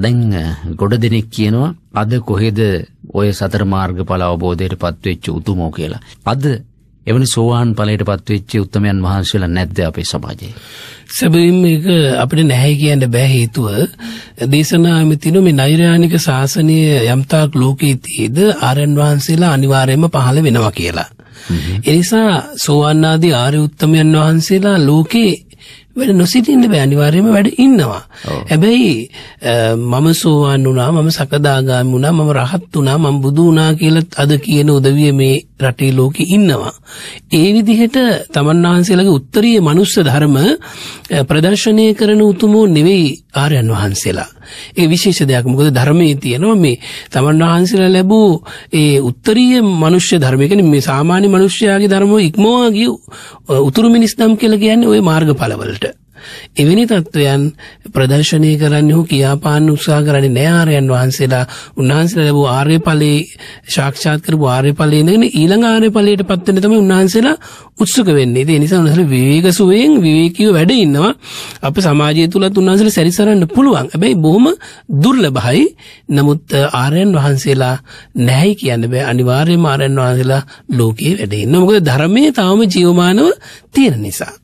දැන් ගොඩ දෙනෙක් කියනවා අද කොහෙද ඔය සතර මාර්ගඵල අවබෝධයට පත්වෙච්ච උතුමෝ කියලා. අද එවැනි සෝවාන් ඵලයට පත්වෙච්ච උත්තමයන් වහන්සේලා නැද්ද අපේ සමාජයේ? සැබවින්ම ඒක අපිට නැහැ කියන්න බෑ හේතුව දේශනාවෙ තියෙන මේ නෛර්යානික ශාසනය යම්තාක් ලෝකයේ තියේද ආරයන් වහන්සේලා අනිවාර්යයෙන්ම පහළ වෙනවා කියලා. ඒ නිසා සෝවාන් ආදී ආර්ය උත්තමයන් වහන්සේලා ලෝකේ වැඩ නොසිටින්න බෑ අනිවාර්යයෙන්ම වැඩ ඉන්නවා. හැබැයි මම සෝවාන් වුණා මම සකදාගාමි වුණා මම රහත් වුණා මම බුදු වුණා කියලා අද කියන උදවිය මේ රටේ ලෝකෙ ඉන්නවා. ඒ විදිහට තමන් වහන්සේලාගේ උත්තරීය මනුස්ස ධර්ම ප්‍රදර්ශනය කරන උතුමෝ නෙවෙයි ආර්යයන් වහන්සේලා. ඒ විශේෂ දෙයක් මොකද ධර්මයේ තියෙනවා මේ තමන් වහන්සේලා ලැබූ ඒ උත්තරීය මනුෂ්‍ය ධර්ම කියන්නේ මේ සාමාන්‍ය මනුෂ්‍යයාගේ ධර්ම ඉක්මවා ගිය උතුරු මිනිස් නම් කියලා කියන්නේ ওই මාර්ගඵලවලට. එවැනි තත්වයන් ප්‍රදර්ශනය කරන්නේ හෝ කියාපාන්න උත්සාහ කරන්නේ නෑ ආර්යයන් වහන්සේලා උන්වහන්සේලා ලැබූ ආර්ය ඵලයේ සාක්ෂාත් කරපු ආර්ය ඵලයේ ඉඳගෙන ඊළඟ ආර්ය ඵලයට පත් වෙන්න තමයි උන්වහන්සේලා උත්සුක වෙන්නේ. ඒ නිසා උන්වහන්සේලා විවේක සුවයෙන් විවේකීව වැඩ ඉන්නවා. අප සමාජය තුලත් උන්වහන්සේලා සැරිසරන්න පුළුවන්. හැබැයි බොහොම දුර්ලභයි. නමුත් ආර්යයන් වහන්සේලා නැහැයි කියන්න බෑ. අනිවාර්යයෙන්ම ආර්යයන් වහන්සේලා ලෝකේ වැඩ ඉන්නවා. මොකද ධර්මයේ තාම ජීවමානව තියෙන නිසා.